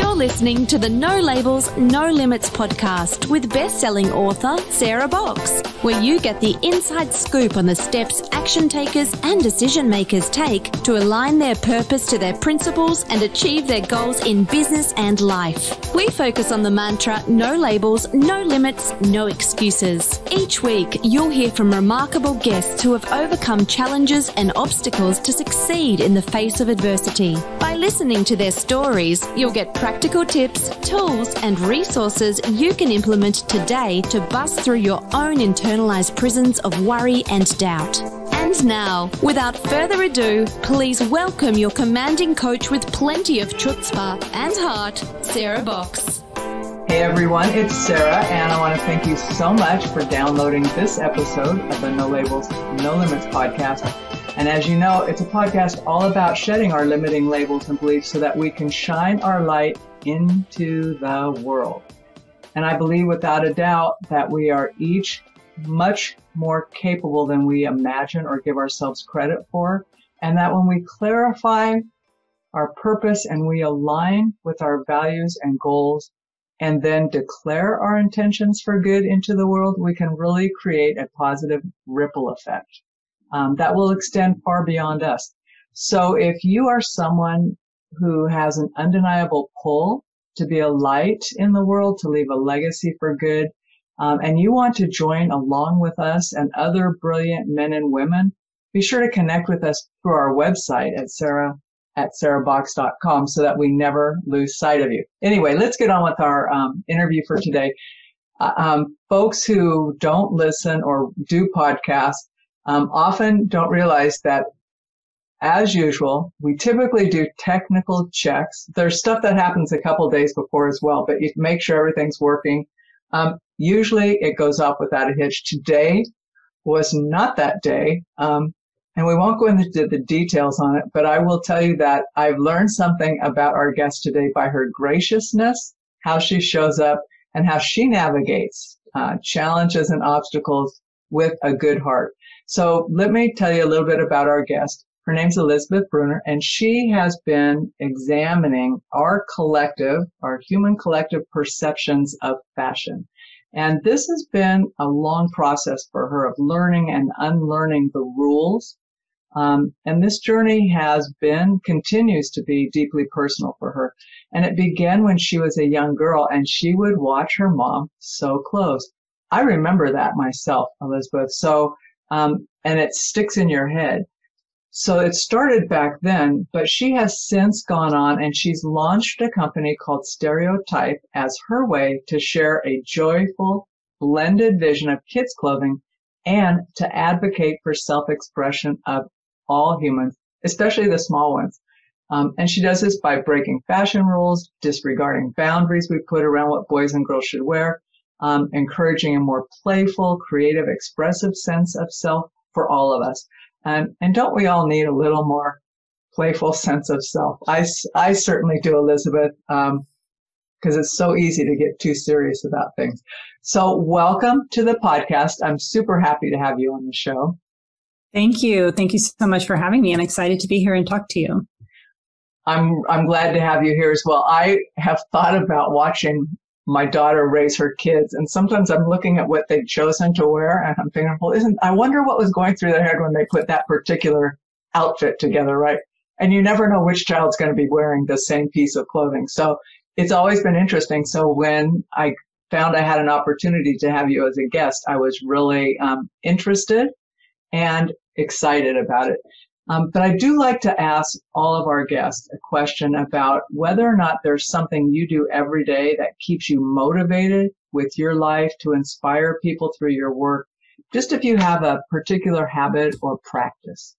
You're listening to the No Labels, No Limits podcast with best-selling author Sarah Boxx, where you get the inside scoop on the steps action takers and decision makers take to align their purpose to their principles and achieve their goals in business and life. We focus on the mantra no labels, no limits, no excuses. Each week, you'll hear from remarkable guests who have overcome challenges and obstacles to succeed in the face of adversity. By listening to their stories, you'll get practical tips, tools, and resources you can implement today to bust through your own internalized prisons of worry and doubt. And now, without further ado, please welcome your commanding coach with plenty of chutzpah and heart, Sarah Boxx. Hey everyone, it's Sarah, and I want to thank you so much for downloading this episode of the No Labels, No Limits podcast. And as you know, it's a podcast all about shedding our limiting labels and beliefs so that we can shine our light into the world. And I believe without a doubt that we are each much more capable than we imagine or give ourselves credit for. And that when we clarify our purpose and we align with our values and goals and then declare our intentions for good into the world, we can really create a positive ripple effect um, that will extend far beyond us. So if you are someone who has an undeniable pull to be a light in the world, to leave a legacy for good, um, and you want to join along with us and other brilliant men and women, be sure to connect with us through our website at sarah at sarahboxx.com so that we never lose sight of you. Anyway, let's get on with our um, interview for today. Uh, um, folks who don't listen or do podcasts um, often don't realize that as usual, we typically do technical checks. There's stuff that happens a couple days before as well, but you make sure everything's working. Um, usually it goes off without a hitch. Today was not that day. Um, and we won't go into the details on it, but I will tell you that I've learned something about our guest today by her graciousness, how she shows up, and how she navigates uh, challenges and obstacles with a good heart. So let me tell you a little bit about our guest. Her name's Elizabeth Brunner, and she has been examining our collective, our human collective perceptions of fashion. And this has been a long process for her of learning and unlearning the rules. Um, and this journey has been, continues to be deeply personal for her. And it began when she was a young girl and she would watch her mom sew clothes. I remember that myself, Elizabeth. So um, and it sticks in your head. So it started back then, but she has since gone on and she's launched a company called Stereotype as her way to share a joyful, blended vision of kids' clothing and to advocate for self-expression of all humans, especially the small ones. Um, and she does this by breaking fashion rules, disregarding boundaries we put around what boys and girls should wear, um, encouraging a more playful, creative, expressive sense of self for all of us. And, and don't we all need a little more playful sense of self? I, I certainly do, Elizabeth, um, because um, it's so easy to get too serious about things. So welcome to the podcast. I'm super happy to have you on the show. Thank you. Thank you so much for having me. I'm excited to be here and talk to you. I'm I'm glad to have you here as well. I have thought about watching my daughter raise her kids. And sometimes I'm looking at what they've chosen to wear and I'm thinking, well, isn't, I wonder what was going through their head when they put that particular outfit together, right? And you never know which child's going to be wearing the same piece of clothing. So it's always been interesting. So when I found I had an opportunity to have you as a guest, I was really um, interested and excited about it. Um, but I do like to ask all of our guests a question about whether or not there's something you do every day that keeps you motivated with your life to inspire people through your work. Just if you have a particular habit or practice.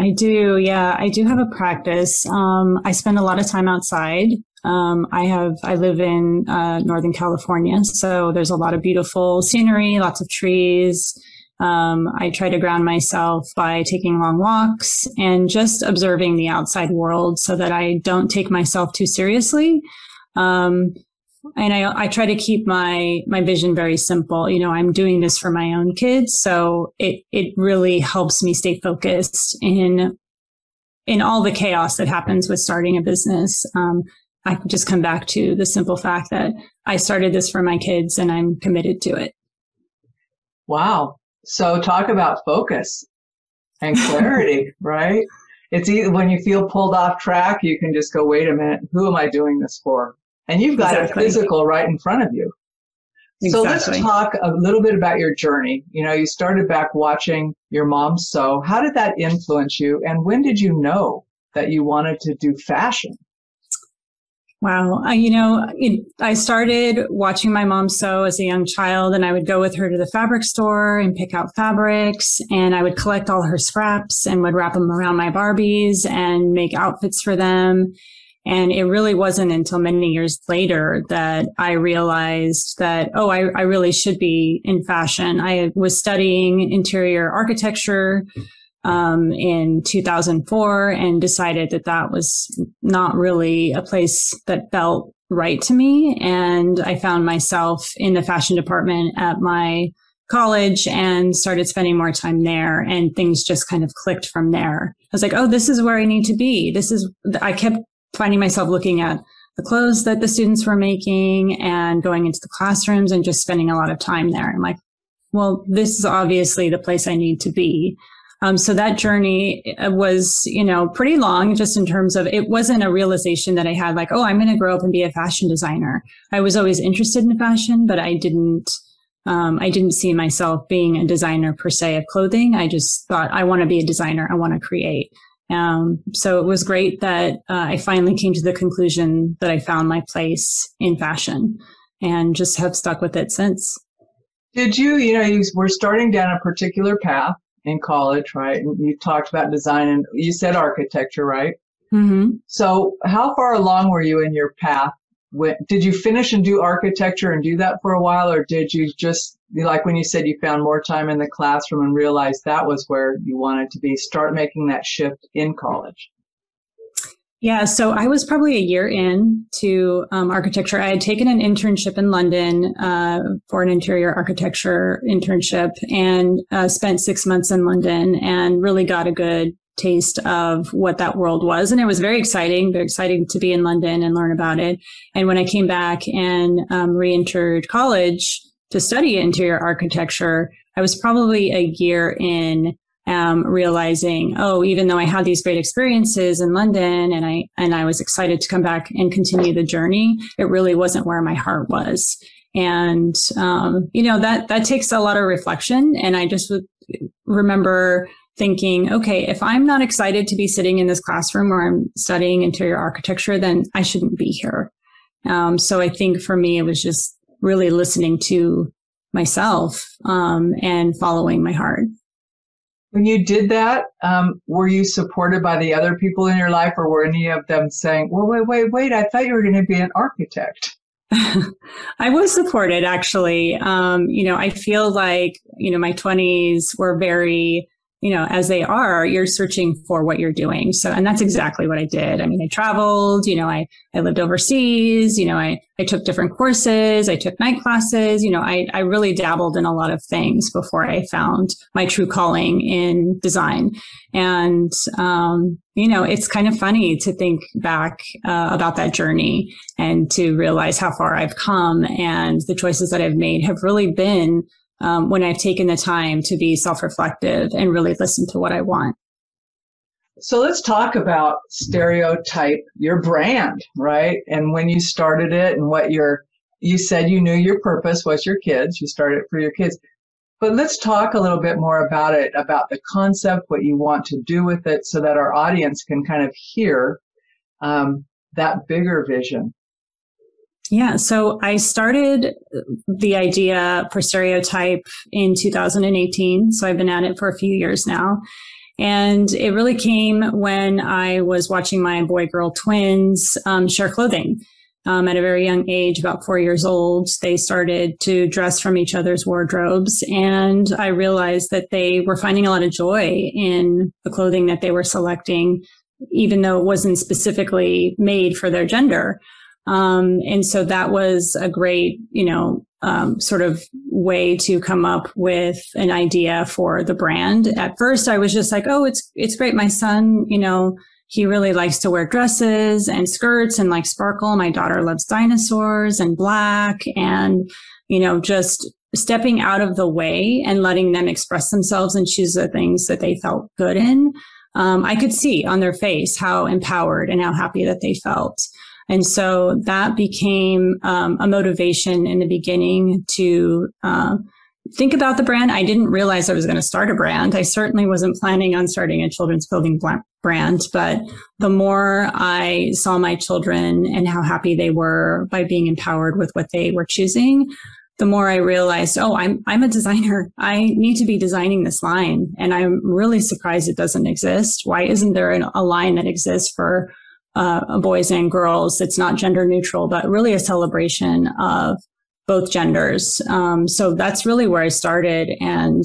I do, yeah, I do have a practice. Um, I spend a lot of time outside. Um, I have, I live in uh, Northern California, so there's a lot of beautiful scenery, lots of trees. Um, I try to ground myself by taking long walks and just observing the outside world so that I don't take myself too seriously. Um, and I, I try to keep my, my vision very simple. You know, I'm doing this for my own kids. So it, it really helps me stay focused in, in all the chaos that happens with starting a business. Um, I just come back to the simple fact that I started this for my kids and I'm committed to it. Wow. So talk about focus and clarity, right? It's either when you feel pulled off track, you can just go, wait a minute, who am I doing this for? And you've got exactly. a physical right in front of you. Exactly. So let's talk a little bit about your journey. You know, you started back watching your mom sew. How did that influence you? And when did you know that you wanted to do fashion? Wow. Uh, you know, it, I started watching my mom sew as a young child, and I would go with her to the fabric store and pick out fabrics, and I would collect all her scraps and would wrap them around my Barbies and make outfits for them. And it really wasn't until many years later that I realized that, oh, I, I really should be in fashion. I was studying interior architecture um, in 2004 and decided that that was not really a place that felt right to me. And I found myself in the fashion department at my college and started spending more time there and things just kind of clicked from there. I was like, oh, this is where I need to be. This is, I kept finding myself looking at the clothes that the students were making and going into the classrooms and just spending a lot of time there. I'm like, well, this is obviously the place I need to be. Um, so that journey uh, was, you know, pretty long just in terms of it wasn't a realization that I had like, oh, I'm going to grow up and be a fashion designer. I was always interested in fashion, but I didn't, um, I didn't see myself being a designer per se of clothing. I just thought I want to be a designer. I want to create. Um, so it was great that uh, I finally came to the conclusion that I found my place in fashion and just have stuck with it since. Did you, you know, you were starting down a particular path in college, right? And you talked about design and you said architecture, right? Mm-hmm. So how far along were you in your path? When, did you finish and do architecture and do that for a while, or did you just like when you said you found more time in the classroom and realized that was where you wanted to be? Start making that shift in college. Yeah, so I was probably a year in to um, architecture. I had taken an internship in London uh, for an interior architecture internship and uh, spent six months in London and really got a good taste of what that world was. And it was very exciting, very exciting to be in London and learn about it. And when I came back and um, re-entered college to study interior architecture, I was probably a year in um, realizing, oh, even though I had these great experiences in London and I and I was excited to come back and continue the journey, it really wasn't where my heart was. And um, you know that that takes a lot of reflection. And I just would remember thinking, okay, if I'm not excited to be sitting in this classroom where I'm studying interior architecture, then I shouldn't be here. Um, so I think for me, it was just really listening to myself um, and following my heart. When you did that, um, were you supported by the other people in your life, or were any of them saying, "Well, wait, wait, wait! I thought you were going to be an architect"? I was supported actually. Um, you know, I feel like you know my twenties were very you know, as they are, you're searching for what you're doing. So, and that's exactly what I did. I mean, I traveled, you know, I, I lived overseas, you know, I, I took different courses, I took night classes, you know, I, I really dabbled in a lot of things before I found my true calling in design. And, um, you know, it's kind of funny to think back uh, about that journey and to realize how far I've come and the choices that I've made have really been um, when I've taken the time to be self reflective and really listen to what I want. So let's talk about stereotype, your brand, right? And when you started it and what your, you said you knew your purpose was your kids. You started it for your kids. But let's talk a little bit more about it, about the concept, what you want to do with it so that our audience can kind of hear um, that bigger vision. Yeah. So I started the idea for stereotype in 2018. So I've been at it for a few years now. And it really came when I was watching my boy girl twins um, share clothing. Um, at a very young age, about four years old, they started to dress from each other's wardrobes. And I realized that they were finding a lot of joy in the clothing that they were selecting, even though it wasn't specifically made for their gender. Um, and so that was a great, you know, um, sort of way to come up with an idea for the brand. At first, I was just like, oh, it's it's great. My son, you know, he really likes to wear dresses and skirts and like sparkle. My daughter loves dinosaurs and black and, you know, just stepping out of the way and letting them express themselves and choose the things that they felt good in. Um, I could see on their face how empowered and how happy that they felt. And so that became um, a motivation in the beginning to uh, think about the brand. I didn't realize I was going to start a brand. I certainly wasn't planning on starting a children's clothing brand, but the more I saw my children and how happy they were by being empowered with what they were choosing, the more I realized, oh, I'm I'm a designer. I need to be designing this line, and I'm really surprised it doesn't exist. Why isn't there an, a line that exists for uh, boys and girls It's not gender neutral, but really a celebration of both genders. Um, so that's really where I started. And,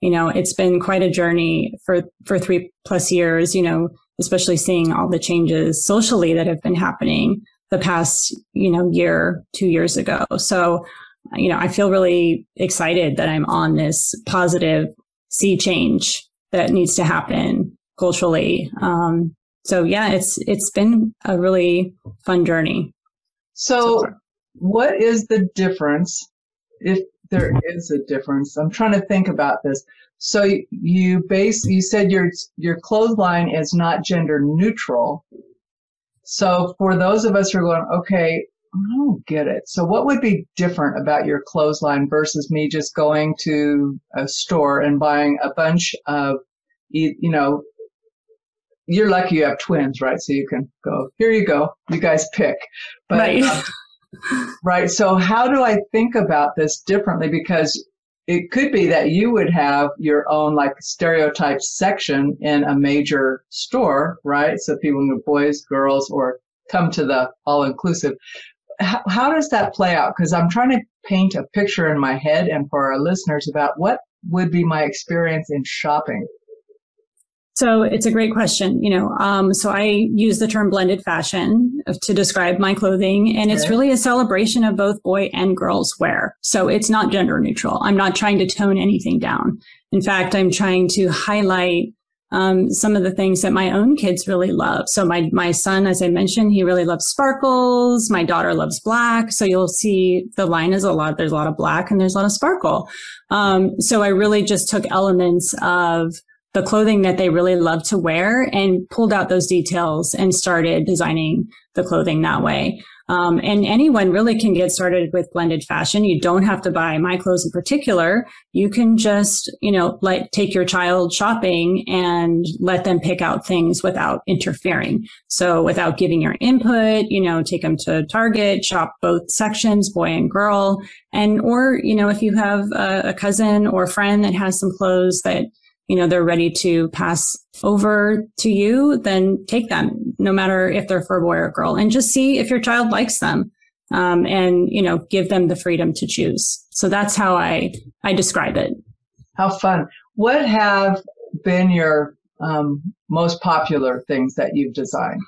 you know, it's been quite a journey for, for three plus years, you know, especially seeing all the changes socially that have been happening the past, you know, year, two years ago. So, you know, I feel really excited that I'm on this positive sea change that needs to happen culturally. Um, so yeah, it's, it's been a really fun journey. So, so what is the difference if there is a difference? I'm trying to think about this. So you base you said your your clothesline is not gender neutral. So for those of us who are going okay i don't get it. So what would be different about your clothesline versus me just going to a store and buying a bunch of you know you're lucky you have twins right so you can go here you go you guys pick but right. um, right. So how do I think about this differently? Because it could be that you would have your own like stereotype section in a major store, right? So people can boys, girls, or come to the all inclusive. How, how does that play out? Because I'm trying to paint a picture in my head and for our listeners about what would be my experience in shopping. So it's a great question. You know, um, so I use the term blended fashion to describe my clothing, and it's really a celebration of both boy and girls wear. So it's not gender neutral. I'm not trying to tone anything down. In fact, I'm trying to highlight um, some of the things that my own kids really love. So my my son, as I mentioned, he really loves sparkles. My daughter loves black. So you'll see the line is a lot. There's a lot of black and there's a lot of sparkle. Um, so I really just took elements of the clothing that they really love to wear and pulled out those details and started designing the clothing that way. Um, and anyone really can get started with blended fashion. You don't have to buy my clothes in particular. You can just, you know, like take your child shopping and let them pick out things without interfering. So without giving your input, you know, take them to Target, shop both sections, boy and girl. And, or, you know, if you have a, a cousin or friend that has some clothes that you know, they're ready to pass over to you, then take them, no matter if they're for a boy or a girl, and just see if your child likes them. Um, and you know, give them the freedom to choose. So that's how I I describe it. How fun! What have been your um, most popular things that you've designed?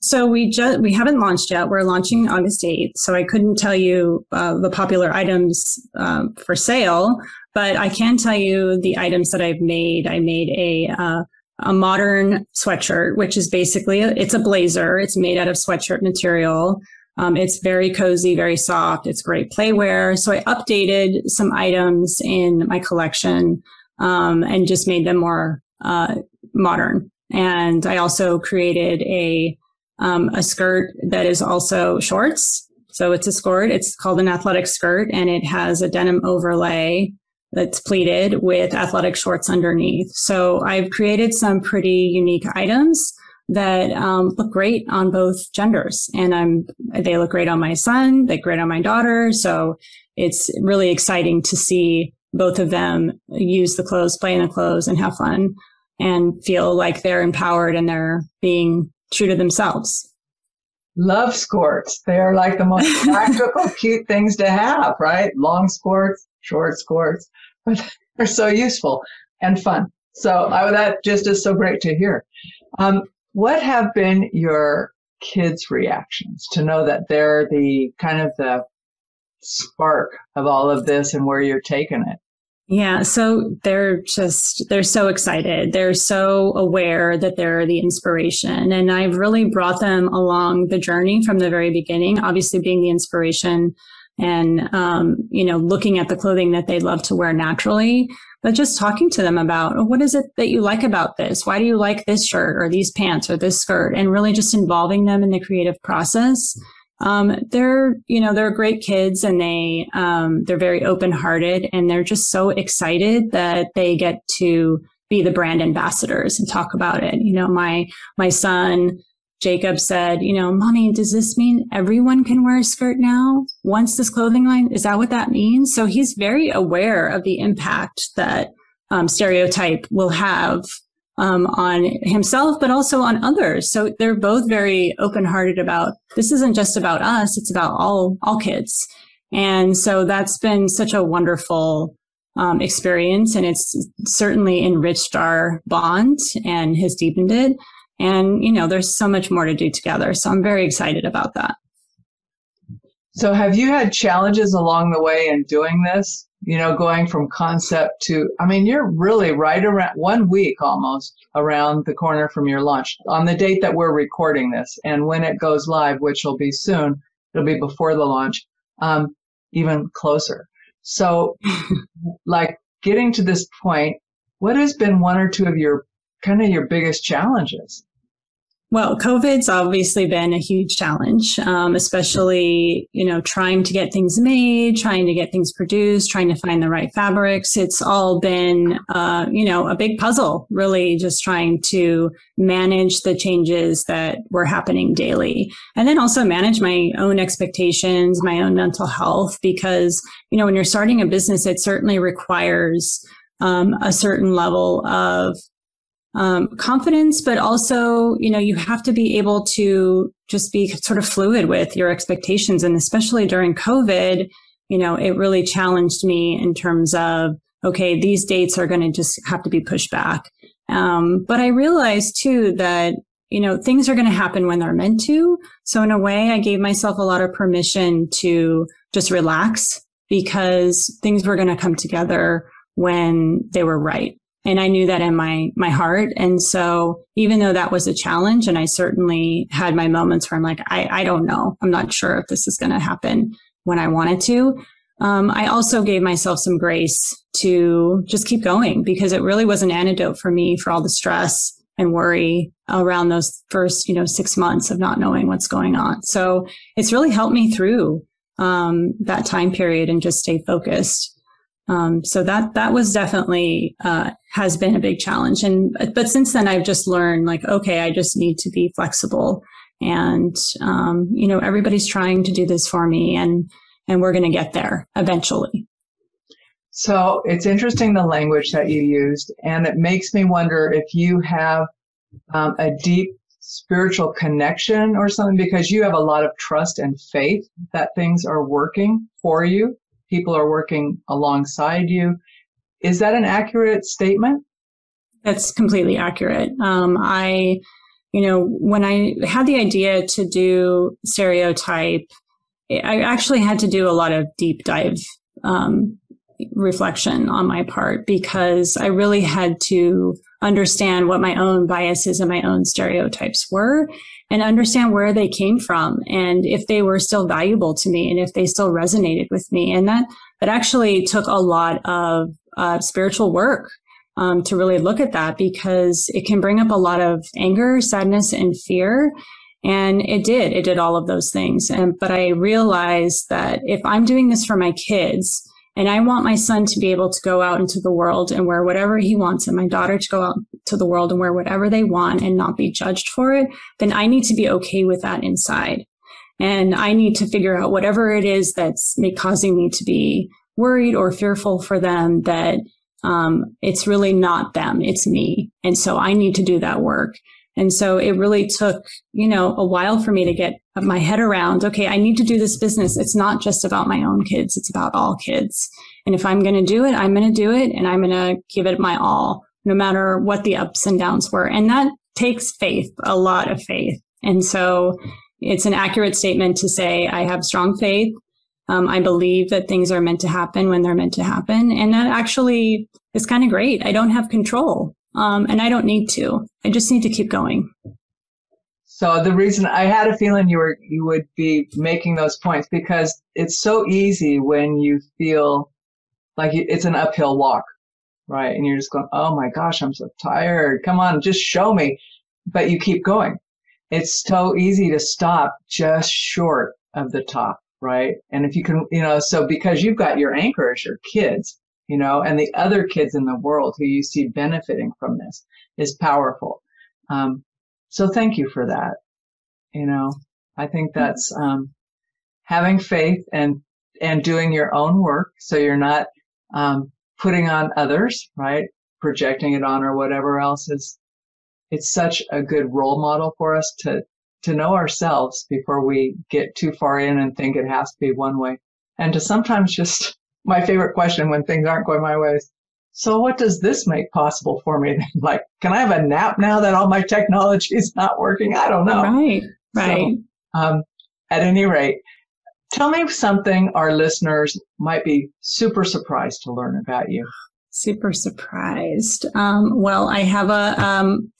So we just we haven't launched yet. We're launching August 8th. So I couldn't tell you uh, the popular items um, for sale, but I can tell you the items that I've made. I made a uh, a modern sweatshirt, which is basically a, it's a blazer. It's made out of sweatshirt material. Um, it's very cozy, very soft. It's great playwear. So I updated some items in my collection um, and just made them more uh, modern. And I also created a um, a skirt that is also shorts. So it's a skirt. It's called an athletic skirt, and it has a denim overlay that's pleated with athletic shorts underneath. So I've created some pretty unique items that um, look great on both genders, and I'm they look great on my son, they look great on my daughter. So it's really exciting to see both of them use the clothes, play in the clothes, and have fun, and feel like they're empowered and they're being true to themselves. Love skirts. They are like the most practical, cute things to have, right? Long skirts, short skirts, but they're so useful and fun. So I, that just is so great to hear. Um, what have been your kids' reactions to know that they're the kind of the spark of all of this and where you're taking it? Yeah, so they're just, they're so excited. They're so aware that they're the inspiration. And I've really brought them along the journey from the very beginning, obviously being the inspiration and, um, you know, looking at the clothing that they love to wear naturally, but just talking to them about oh, what is it that you like about this? Why do you like this shirt or these pants or this skirt? And really just involving them in the creative process um, they're you know they're great kids and they um, they're very open hearted and they're just so excited that they get to be the brand ambassadors and talk about it. You know, my my son Jacob said, you know, mommy, does this mean everyone can wear a skirt now once this clothing line? Is that what that means? So he's very aware of the impact that um, stereotype will have um, on himself, but also on others. So they're both very open hearted about this isn't just about us, it's about all, all kids. And so that's been such a wonderful um, experience. And it's certainly enriched our bond and has deepened it. And, you know, there's so much more to do together. So I'm very excited about that. So have you had challenges along the way in doing this? you know, going from concept to, I mean, you're really right around one week almost around the corner from your launch on the date that we're recording this. And when it goes live, which will be soon, it'll be before the launch, um, even closer. So, like getting to this point, what has been one or two of your kind of your biggest challenges? Well, COVID's obviously been a huge challenge, um, especially, you know, trying to get things made, trying to get things produced, trying to find the right fabrics. It's all been, uh, you know, a big puzzle, really just trying to manage the changes that were happening daily. And then also manage my own expectations, my own mental health, because, you know, when you're starting a business, it certainly requires um, a certain level of um, confidence, but also, you know, you have to be able to just be sort of fluid with your expectations. And especially during COVID, you know, it really challenged me in terms of, okay, these dates are going to just have to be pushed back. Um, but I realized too that, you know, things are going to happen when they're meant to. So in a way, I gave myself a lot of permission to just relax because things were going to come together when they were right. And I knew that in my, my heart. And so even though that was a challenge, and I certainly had my moments where I'm like, I, I don't know. I'm not sure if this is going to happen when I wanted to. Um, I also gave myself some grace to just keep going because it really was an antidote for me for all the stress and worry around those first, you know, six months of not knowing what's going on. So it's really helped me through um, that time period and just stay focused. Um, so that that was definitely uh, has been a big challenge. And but since then, I've just learned like, okay, I just need to be flexible, and um, you know, everybody's trying to do this for me, and and we're going to get there eventually. So it's interesting the language that you used, and it makes me wonder if you have um, a deep spiritual connection or something because you have a lot of trust and faith that things are working for you people are working alongside you. Is that an accurate statement? That's completely accurate. Um, I, you know, when I had the idea to do stereotype, I actually had to do a lot of deep dive um, reflection on my part because I really had to understand what my own biases and my own stereotypes were and understand where they came from and if they were still valuable to me and if they still resonated with me. And that, that actually took a lot of uh, spiritual work um, to really look at that because it can bring up a lot of anger, sadness, and fear. And it did. It did all of those things. And, but I realized that if I'm doing this for my kids, and I want my son to be able to go out into the world and wear whatever he wants, and my daughter to go out to the world and wear whatever they want and not be judged for it, then I need to be okay with that inside. And I need to figure out whatever it is that's causing me to be worried or fearful for them that um, it's really not them, it's me. And so I need to do that work. And so it really took, you know, a while for me to get my head around, okay, I need to do this business. It's not just about my own kids. It's about all kids. And if I'm going to do it, I'm going to do it and I'm going to give it my all, no matter what the ups and downs were. And that takes faith, a lot of faith. And so it's an accurate statement to say I have strong faith. Um, I believe that things are meant to happen when they're meant to happen. And that actually is kind of great. I don't have control. Um, and I don't need to. I just need to keep going. So the reason I had a feeling you were you would be making those points because it's so easy when you feel like it's an uphill walk, right? And you're just going, "Oh my gosh, I'm so tired. Come on, just show me." But you keep going. It's so easy to stop just short of the top, right? And if you can, you know, so because you've got your anchor as your kids, you know, and the other kids in the world who you see benefiting from this is powerful. Um, so thank you for that. You know, I think mm-hmm. that's um, having faith and and doing your own work, so you're not um, putting on others, right? Projecting it on or whatever else is. It's such a good role model for us to to know ourselves before we get too far in and think it has to be one way, and to sometimes just my favorite question when things aren't going my way is, so what does this make possible for me? like, can I have a nap now that all my technology is not working? I don't know. Right, right. So, um, at any rate, tell me something our listeners might be super surprised to learn about you. Super surprised. Um, well, I have a um,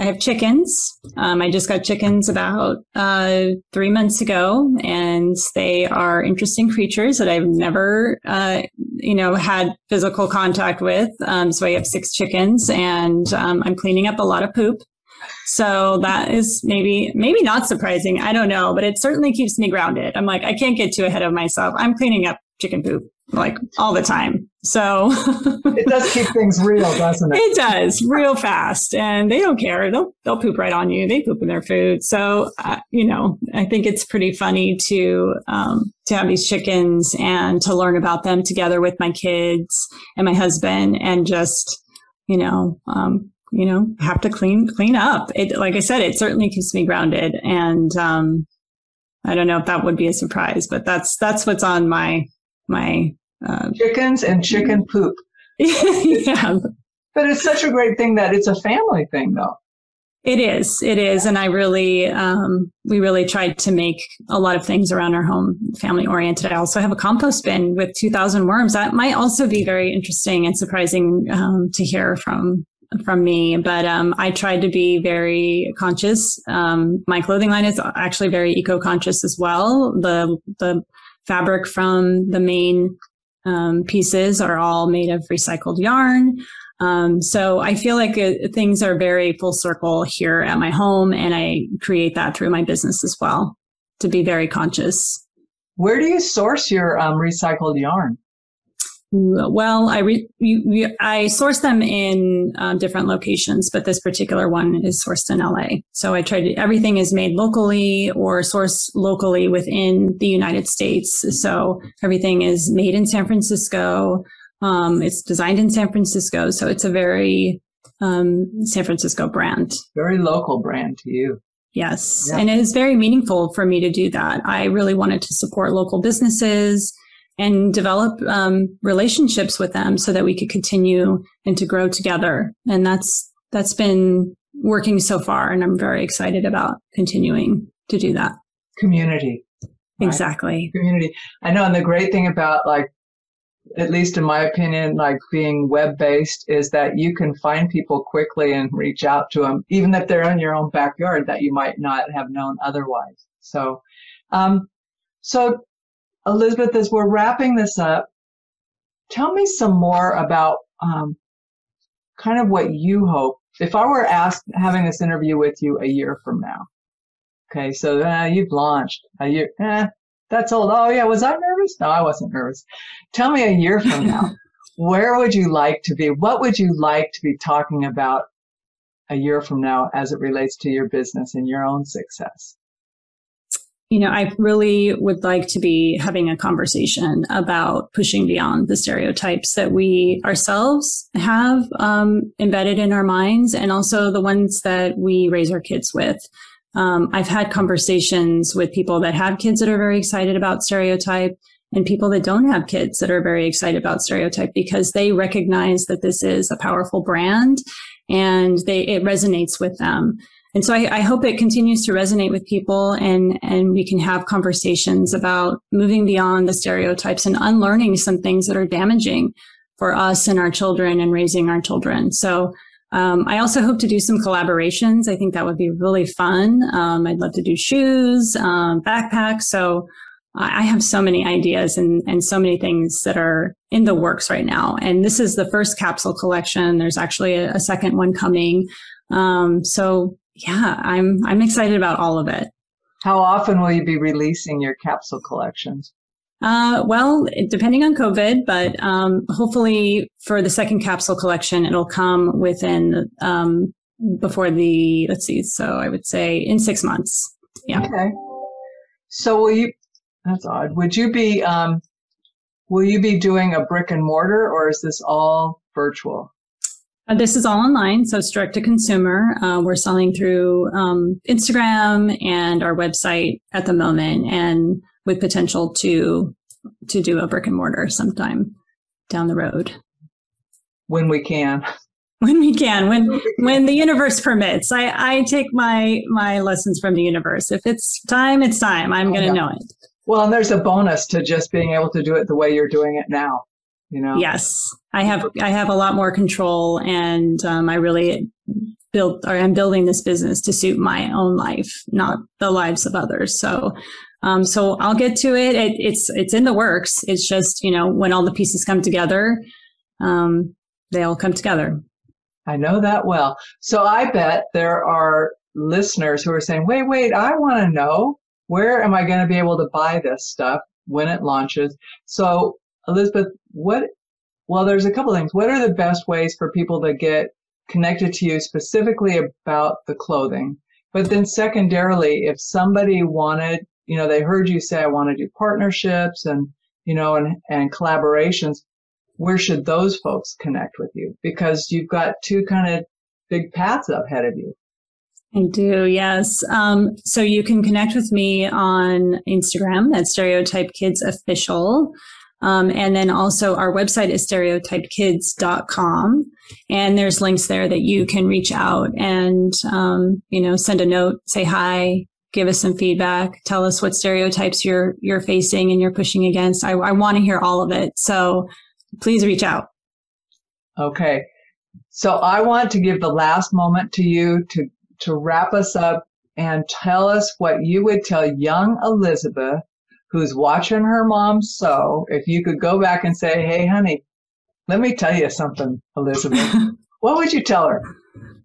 I have chickens. Um, I just got chickens about uh, three months ago, and they are interesting creatures that I've never, uh, you know, had physical contact with. Um, so I have six chickens, and um, I'm cleaning up a lot of poop. So that is maybe maybe not surprising. I don't know, but it certainly keeps me grounded. I'm like I can't get too ahead of myself. I'm cleaning up chicken poop like all the time. So it does keep things real, doesn't it? It does, real fast, and they don't care. They'll they'll poop right on you. They poop in their food. So uh, you know, I think it's pretty funny to um, to have these chickens and to learn about them together with my kids and my husband, and just you know, um, you know, have to clean clean up. It like I said, it certainly keeps me grounded, and um, I don't know if that would be a surprise, but that's that's what's on my my uh, chickens and chicken poop. yeah. But it's such a great thing that it's a family thing, though. It is. It is. And I really, um, we really tried to make a lot of things around our home family oriented. I also have a compost bin with 2000 worms. That might also be very interesting and surprising, um, to hear from, from me. But, um, I tried to be very conscious. Um, my clothing line is actually very eco conscious as well. The, the fabric from the main um, pieces are all made of recycled yarn. Um, so I feel like it, things are very full circle here at my home, and I create that through my business as well to be very conscious. Where do you source your um, recycled yarn? Well, I re- you, I source them in um, different locations, but this particular one is sourced in LA. So I try to everything is made locally or sourced locally within the United States. So everything is made in San Francisco. Um, it's designed in San Francisco, so it's a very um, San Francisco brand. Very local brand to you. Yes, yeah. and it is very meaningful for me to do that. I really wanted to support local businesses and develop um, relationships with them so that we could continue and to grow together. And that's that's been working so far, and I'm very excited about continuing to do that. Community. Right? Exactly. Community. I know, and the great thing about like at least in my opinion, like being web based is that you can find people quickly and reach out to them, even if they're in your own backyard that you might not have known otherwise. So, um, so Elizabeth, as we're wrapping this up, tell me some more about um, kind of what you hope. If I were asked having this interview with you a year from now, okay, so uh, you've launched a year, eh, that's old. Oh yeah, was I nervous? No, I wasn't nervous. Tell me a year from now, where would you like to be? What would you like to be talking about a year from now as it relates to your business and your own success? You know, I really would like to be having a conversation about pushing beyond the stereotypes that we ourselves have um, embedded in our minds and also the ones that we raise our kids with. Um, I've had conversations with people that have kids that are very excited about stereotype and people that don't have kids that are very excited about stereotype because they recognize that this is a powerful brand and they it resonates with them. And so I, I, hope it continues to resonate with people and and we can have conversations about moving beyond the stereotypes and unlearning some things that are damaging for us and our children and raising our children so um, I also hope to do some collaborations. I think that would be really fun. Um, I'd love to do shoes, um, backpacks. So I have so many ideas and, and so many things that are in the works right now. And this is the first capsule collection. There's actually a, a second one coming. Um, so yeah, I'm, I'm excited about all of it. How often will you be releasing your capsule collections? Uh, well, depending on COVID, but um, hopefully for the second capsule collection, it'll come within um, before the let's see. So I would say in six months. Yeah. Okay. So will you? That's odd. Would you be? Um, will you be doing a brick and mortar, or is this all virtual? Uh, this is all online, so it's direct to consumer. Uh, we're selling through um, Instagram and our website at the moment, and with potential to to do a brick and mortar sometime down the road. When we can. When we can when when the universe permits. I i take my my lessons from the universe. If it's time it's time. I'm going to know it. Well and there's a bonus to just being able to do it the way you're doing it now you know yes i have i have a lot more control and um, i really built or i'm building this business to suit my own life not the lives of others so um, so I'll get to it. it. It's it's in the works. It's just you know when all the pieces come together, um, they all come together. I know that well. So I bet there are listeners who are saying, "Wait, wait, I want to know where am I going to be able to buy this stuff when it launches?" So Elizabeth, what? Well, there's a couple things. What are the best ways for people to get connected to you specifically about the clothing? But then secondarily, if somebody wanted you know, they heard you say, I want to do partnerships and, you know, and, and collaborations. Where should those folks connect with you? Because you've got two kind of big paths ahead of you. I do, yes. Um, so you can connect with me on Instagram at Stereotype Kids Official. Um, and then also our website is stereotypekids.com. And there's links there that you can reach out and, um, you know, send a note, say hi, give us some feedback tell us what stereotypes you're you're facing and you're pushing against. I, I want to hear all of it. So please reach out. Okay. So i want to give the last moment to you to to wrap us up and tell us what you would tell young elizabeth who's watching her mom sew if you could go back and say hey honey let me tell you something elizabeth what would you tell her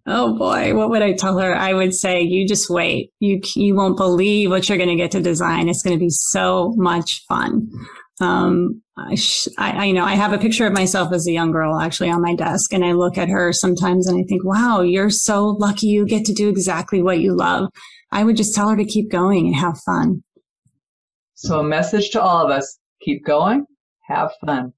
Oh boy, what would I tell her? I would say, you just wait. You you won't believe what you're going to get to design. It's going to be so much fun. Um, I, sh- I, I, you know, I have a picture of myself as a young girl actually on my desk, and I look at her sometimes and I think, wow, you're so lucky. You get to do exactly what you love. I would just tell her to keep going and have fun. So, a message to all of us: keep going, have fun.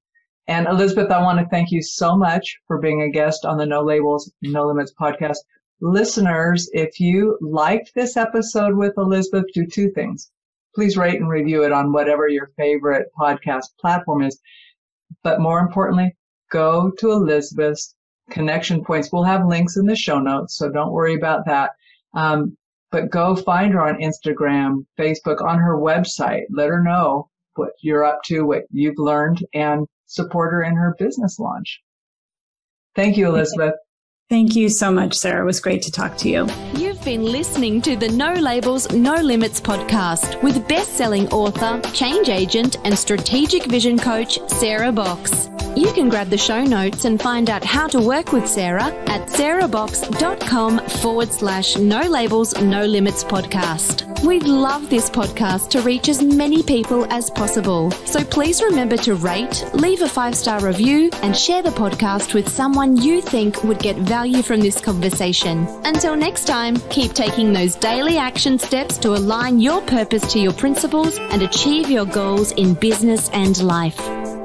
And Elizabeth, I want to thank you so much for being a guest on the No Labels, No Limits podcast. Listeners, if you liked this episode with Elizabeth, do two things. Please rate and review it on whatever your favorite podcast platform is. But more importantly, go to Elizabeth's connection points. We'll have links in the show notes, so don't worry about that. Um, but go find her on Instagram, Facebook, on her website. Let her know what you're up to, what you've learned, and support her in her business launch. Thank you, Elizabeth. Thank you so much, Sarah. It was great to talk to you. You've been listening to the No Labels, No Limits podcast with best selling author, change agent, and strategic vision coach, Sarah Boxx. You can grab the show notes and find out how to work with Sarah at sarahboxx.com forward slash no labels, no limits podcast. We'd love this podcast to reach as many people as possible. So please remember to rate, leave a five star review, and share the podcast with someone you think would get value from this conversation. Until next time, keep taking those daily action steps to align your purpose to your principles and achieve your goals in business and life.